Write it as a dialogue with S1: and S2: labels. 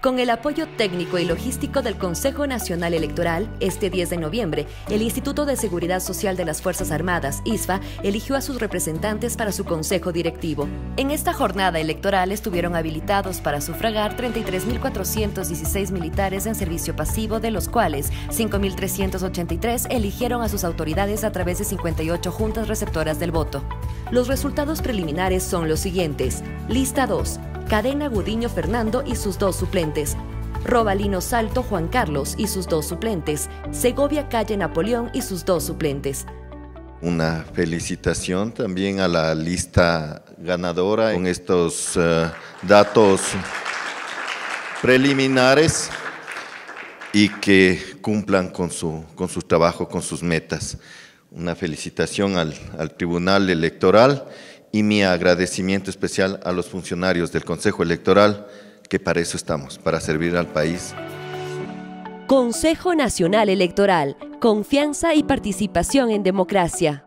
S1: Con el apoyo técnico y logístico del Consejo Nacional Electoral, este 10 de noviembre, el Instituto de Seguridad Social de las Fuerzas Armadas, ISFA, eligió a sus representantes para su consejo directivo. En esta jornada electoral estuvieron habilitados para sufragar 33.416 militares en servicio pasivo, de los cuales 5.383 eligieron a sus autoridades a través de 58 juntas receptoras del voto. Los resultados preliminares son los siguientes. Lista 2. Cadena Gudiño Fernando y sus dos suplentes. Robalino Salto Juan Carlos y sus dos suplentes. Segovia Calle Napoleón y sus dos suplentes.
S2: Una felicitación también a la lista ganadora con estos uh, datos preliminares y que cumplan con su, con trabajo, con sus metas. Una felicitación al Tribunal Electoral y mi agradecimiento especial a los funcionarios del Consejo Electoral, que para eso estamos, para servir al país.
S1: Consejo Nacional Electoral, confianza y participación en democracia.